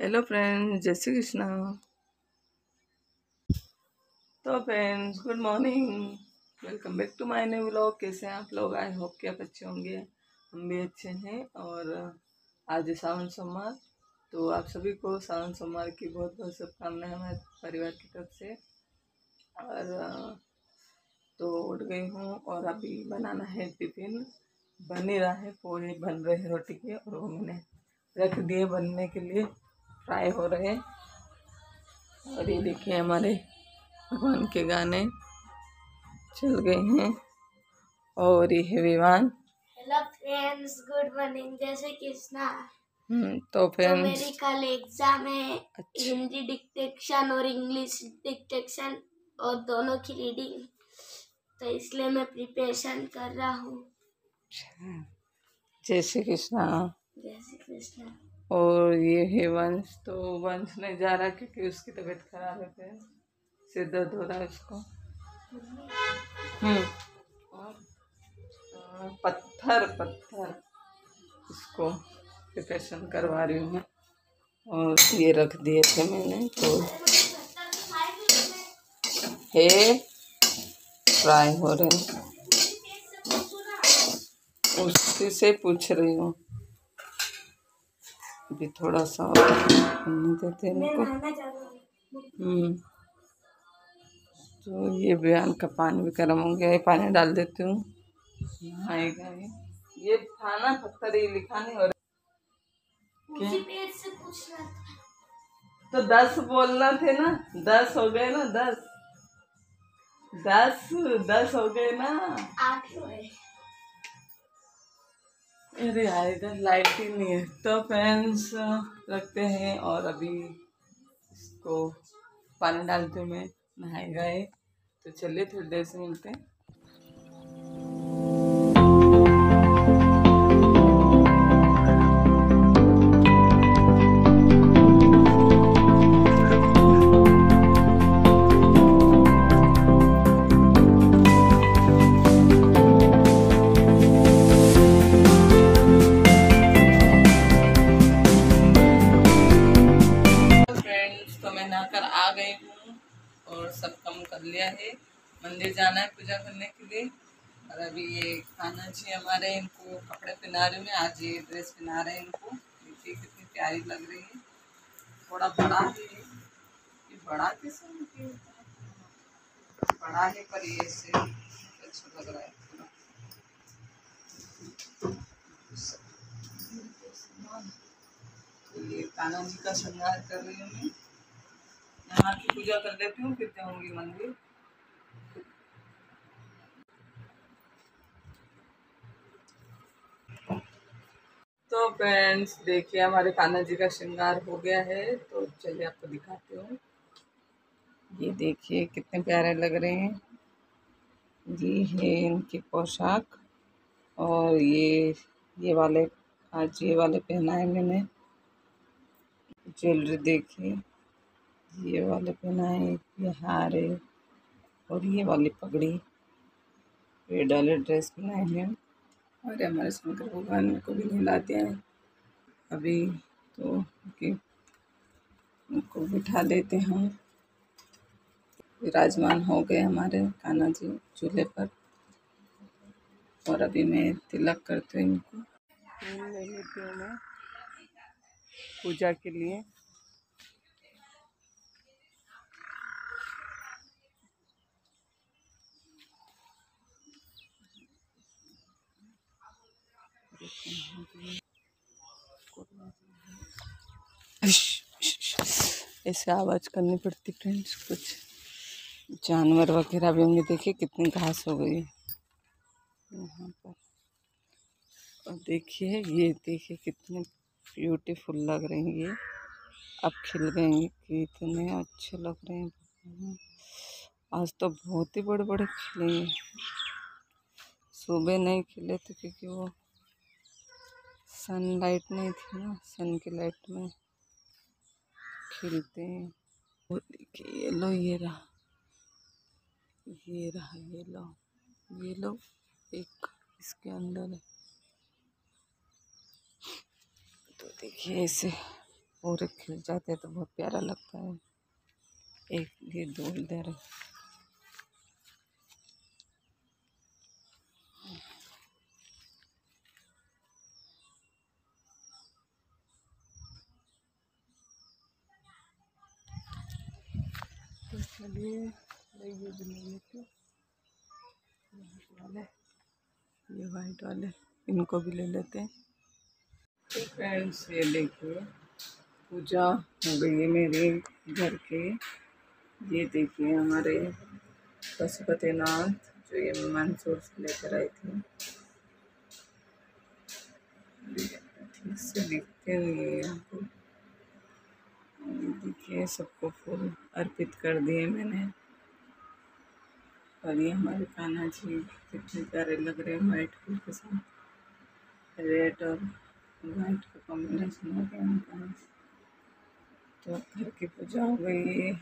Hello friends जय श्री कृष्णा तो friends good morning welcome back to my new vlog कैसे हैं आप लोग? आई होप कि आप अच्छे होंगे। हम भी अच्छे हैं और आज सावन सोमवार। तो आप सभी को सावन सोमवार की बहुत बहुत शुभकामनाएँ हमारे परिवार की तरफ़ से। और तो उठ गई हूँ और अभी बनाना है टिफ़िन। बन ही रहा है, पोहे बन रहे हैं रोटी के और वो मैंने रख दिए बनने के लिए। फ्राई हो रहे हैं। और ये देखिए हमारे भगवान के गाने चल गए हैं। और ये है Vivaan. Hello friends good morning जैसे कृष्णा। हम्म, तो तो फ्रेंड्स मेरी कल एग्ज़ाम है। अच्छा। हिंदी डिक्टेशन और इंग्लिश डिक्टेशन और दोनों की रीडिंग तो इसलिए मैं प्रिपरेशन कर रहा हूँ। अच्छा, जय श्री कृष्णा। जैसे कृष्णा। और ये है वंश तो वंश नहीं जा रहा क्योंकि उसकी तबीयत खराब है फिर। सिर दर्द हो रहा है उसको। हम्म। और पत्थर पत्थर। इसको प्रिपरेशन करवा रही हूँ मैं। और ये रख दिए थे मैंने तो हे फ्राई हो रहे उसी से पूछ रही हूँ। अभी थोड़ा सा देते हैं इनको। हूँ। हम्म। तो ये बयान का पानी भी गर्म हो गया है पानी डाल देती हूँ। नहाएगा ये। ये थाना पत्थर ये लिखा नहीं हो रहा था। तो दस बोलना थे ना दस हो गए ना दस। दस दस हो गए ना। आठ हुए। अरे यार इधर लाइट ही नहीं है। तो फ्रेंड्स रखते हैं और अभी इसको पानी डालते हुए नहाए गए। तो चलिए, थोड़ी देर से मिलते हैं। अभी ये खाना जी हमारे इनको, कपड़े पहना रही हूँ, आज ये ड्रेस पहना रहे हैं इनको। देखिए कितनी प्यारी लग रही है। थोड़ा बड़ा है। ये बड़ा किस बड़ा है पर ये से अच्छा लग रहा है तो ये कान्हा जी का श्रृंगार कर रही हूँ मैं। यहाँ की पूजा कर लेती हूँ, फिर जाऊँगी मंदिर। तो फ्रेंड्स देखिए, हमारे कान्हा जी का श्रृंगार हो गया है तो चलिए आपको दिखाती हूँ। ये देखिए, कितने प्यारे लग रहे हैं। ये है इनकी पोशाक और ये ये वाले, आज ये वाले पहनाए मैंने। ज्वेलरी देखिए, ये वाले पहनाए, ये हार और ये वाली पगड़ी। रेड वाले ड्रेस पहनाए हैं। और हमारे शंकर भगवान को भी नहलाते हैं। अभी तो उनकी उनको बिठा देते हैं। विराजमान हो गए हमारे कान्हा जी चूल्हे पर। और अभी मैं तिलक करती हूँ इनको। ले लेती हूँ मैं पूजा के लिए ऐसे आवाज़ करनी पड़ती फ्रेंड्स कुछ जानवर वगैरह भी होंगे, देखिए कितनी घास हो गई यहाँ पर। और देखिए, ये देखिए कितने ब्यूटीफुल लग रहे हैं ये। अब खिल गए हैं, कितने अच्छे लग रहे हैं। आज तो बहुत ही बड़े बड़े खिले हैं। सुबह नहीं खिले थे क्योंकि वो सनलाइट नहीं थी ना सन की लाइट में खिलते हैं। वो देखिए ये लो, ये रहा। ये रहा, ये लो। ये लो, एक इसके अंदर है। तो देखिए, ऐसे पूरे खिल जाते हैं तो बहुत प्यारा लगता है। एक, ये दो इधर तो चलिए ये वाले, ये वाइट वाले, इनको भी ले लेते हैं। फ्रेंड्स ये देखिए पूजा हो गई है मेरे घर के। ये देखिए हमारे पशुपतिनाथ, जो ये मंसूर से लेकर आई थी। ठीक से दिखते हुए यहाँ को देखिए सबको फूल अर्पित कर दिए मैंने। और ये हमारे कान्हा जी कितने प्यारे लग रहे हैं वाइट फूल के साथ। रेड और वाइट का कॉम्बिनेशन हो गया उनका तो घर की पूजा हो गई।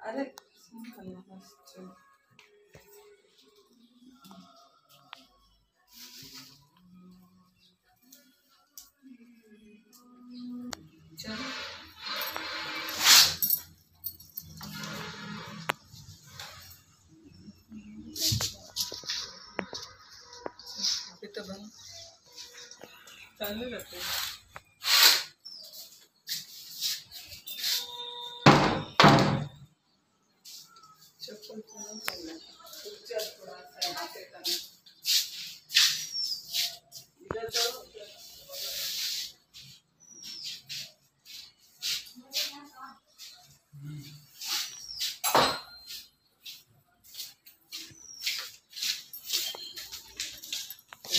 अरे चलो। अभी तो बंद चालू रहते हैं।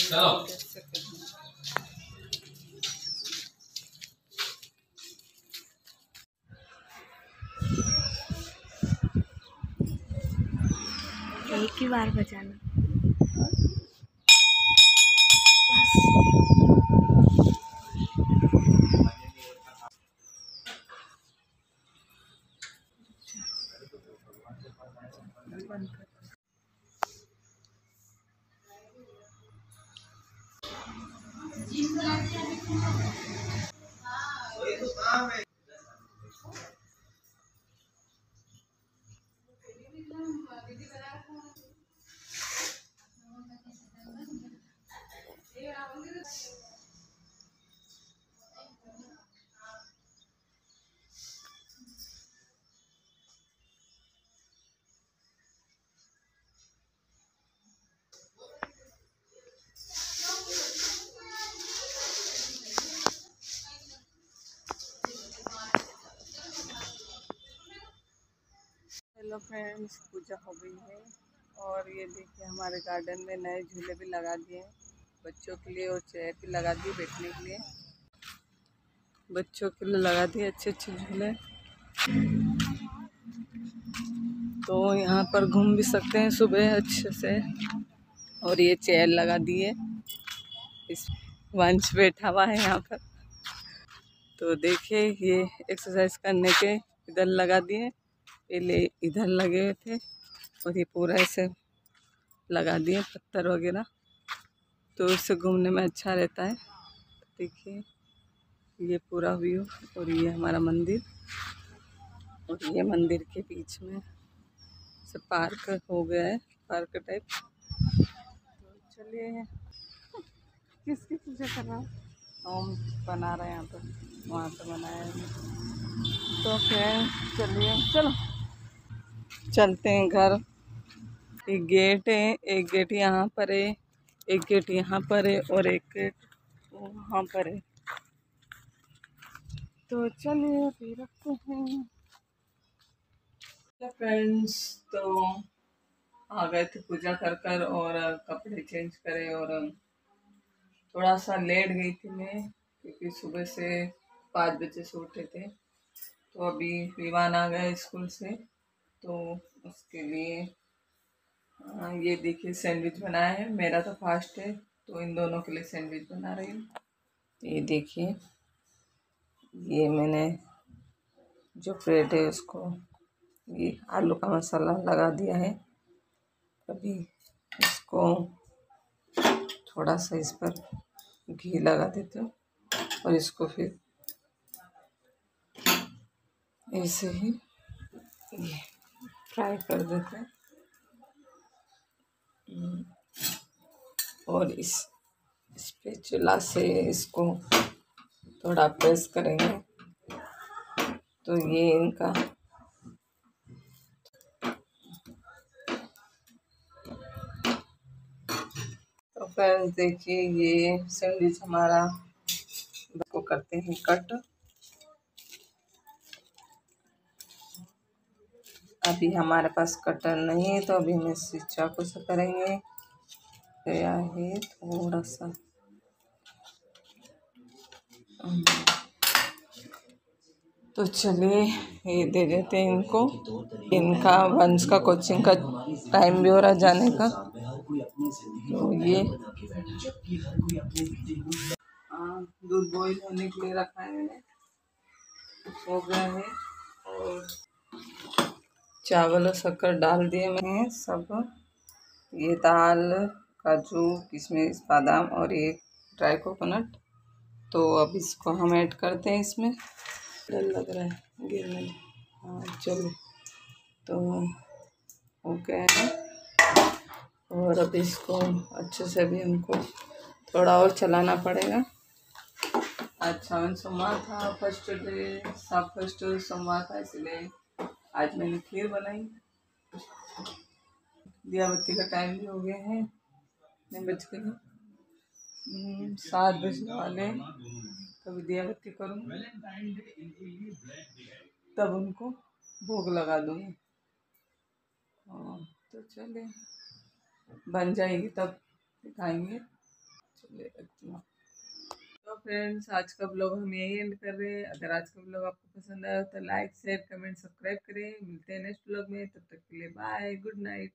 एक ही बार बजाना। हेलो फ्रेंड्स, पूजा हो गई है। और ये देखिए, हमारे गार्डन में नए झूले भी लगा दिए हैं। बच्चों के लिए और चेयर भी लगा दिए बैठने के लिए। बच्चों के लिए लगा दिए अच्छे अच्छे झूले। तो यहाँ पर घूम भी सकते हैं सुबह अच्छे से। और ये चेयर लगा दिए। इस वंश बैठा हुआ है यहाँ पर। तो देखिए, ये एक्सरसाइज करने के इधर लगा दिए। पहले इधर लगे हुए थे और ये पूरा ऐसे लगा दिए पत्थर वगैरह। तो इससे घूमने में अच्छा रहता है। देखिए, ये पूरा व्यू और ये हमारा मंदिर और ये मंदिर के बीच में से पार्क हो गया है, पार्क टाइप। तो चलिए, किसकी पूजा कर रहा है? हम बना रहे हैं यहाँ पर वहाँ पर बनाया है। तो फिर चलिए, चलो। चलते हैं घर। एक गेट है, एक गेट यहाँ पर है, एक गेट यहाँ पर है और एक गेट वहाँ पर है। तो चलिए अभी रखते हैं। फ्रेंड्स तो आ गए थे पूजा कर कर और कपड़े चेंज करे और थोड़ा सा लेट गई थी मैं, क्योंकि सुबह से पाँच बजे से उठे थे। तो अभी विमान आ गया स्कूल से। तो उसके लिए हाँ, ये देखिए सैंडविच बनाया है। मेरा तो फास्ट है तो इन दोनों के लिए सैंडविच बना रही हूँ। ये देखिए ये मैंने जो ब्रेड है उसको ये आलू का मसाला लगा दिया है। अभी इसको थोड़ा सा इस पर घी लगा देती हूँ और इसको फिर ऐसे ही ये। फ्राई कर देते हैं। हम्म, और इस स्पेचुला से इसको थोड़ा प्रेस करेंगे। तो ये इनका तो फ्रेंड्स देखिए ये सैंडविच हमारा को करते हैं कट अभी हमारे पास कटर नहीं है तो अभी हम इसे चाकू से करेंगे। गया है थोड़ा सा। तो चलिए ये दे देते हैं इनको। इनका वंश का कोचिंग का टाइम भी हो रहा जाने का। तो ये। हाँ, दूध बॉईल होने के लिए रखा है मैंने। हो गया है। और चावल और शक्कर डाल दिए मैंने। सब ये दाल, काजू, किशमिश, बादाम और ये ड्राई कोकोनट। तो अब इसको हम ऐड करते हैं इसमें। डर लग रहा है गिरने हाँ। चलो। तो गया है। और अब इसको अच्छे से भी हमको थोड़ा और चलाना पड़ेगा। अच्छा सोमवार था, फ़र्स्ट डे, सब फ़र्स्ट सोमवार था, इसलिए आज मैंने खीर बनाई। दिया बत्ती का टाइम भी हो गया है। कितने बज गए हम्म, सात बजने वाले तब दिया बत्ती करूँगी तब उनको भोग लगा दूँगी। हाँ तो चले। बन जाएगी तब। दिखाएँगे चलिए रखती हूँ तो फ्रेंड्स आज का ब्लॉग हम यही एंड कर रहे हैं? अगर आज का ब्लॉग आपको पसंद आया तो लाइक शेयर कमेंट सब्सक्राइब करें। मिलते हैं नेक्स्ट ब्लॉग में। तब तक के लिए बाय गुड नाइट